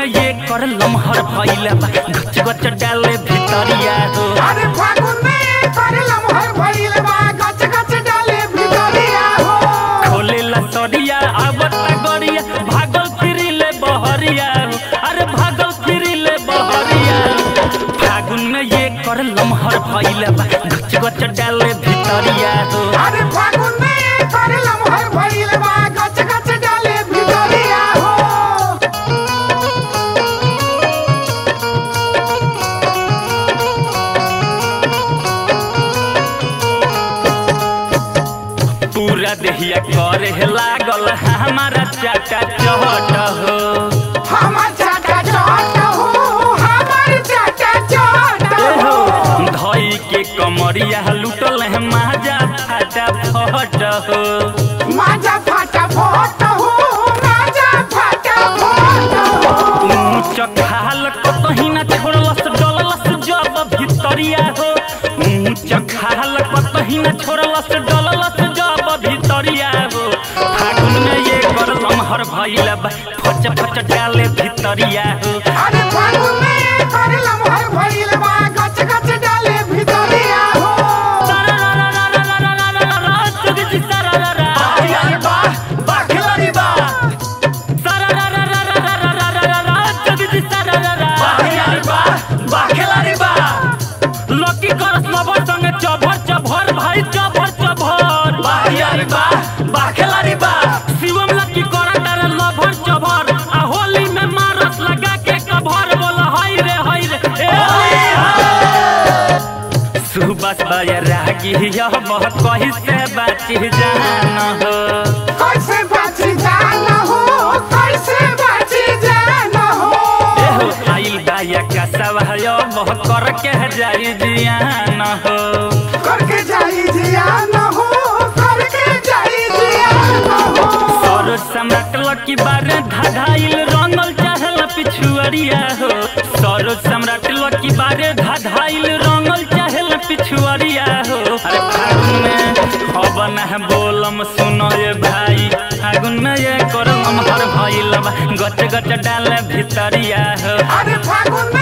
कर लमहर भइल बा। गच गच डाले भितरिया। हो अरे फागुन में कर लमहर भइल बा। गच गच डाले भितरिया हो। खोले ला सरिया आवता गरिया भागल फिरिले बहरिया। अरे भागल फिरिले बहरिया। फागुन में ये कर लमहर भइल बा। गच गच डाले भितरिया। हो अरे फागुन पूरा देहिया करे लागल हमारा चाटा चहट हो। हमर चाचा चोट हो हमर चाचा चोट हो। धई के कमरिया लुटल है माजा फाटा फट हो। माजा फाटा फोट हो माजा फाटा फोट हो। ऊंच खाल छोड़लस डललस जब भितरिया हो। ऊंच खाल छोड़लस भइल बा। फच फच डाले भितरिया। हो अरे फागुन में कर लमहर भइल बा। गच गच डाले भितरिया हो। लकी करस लबर संगे चभर चभर भाई चभर चभर शिवम सुबह बाया रागी यह बहुत बाची जान हो। कैसे बाची जान हो कैसे बाची जान हो। एहो आइल बाया का सवायो बहुत कर के जाई जियान हो। करके जाई जियान हो करके जाई जियान हो। सरोज सम्राट लकी बारे धाधाइल रंगल चाहल पिछुअरिया हो। लकी बारे धाधाइल रंगल चाहल पिछुअरिया हो। अरे फागुन में हवन है, बोलम सुनो ये भाई। फागुन में ये करम हर भइल गच गच डाल भितरिया हो। अरे फागुन में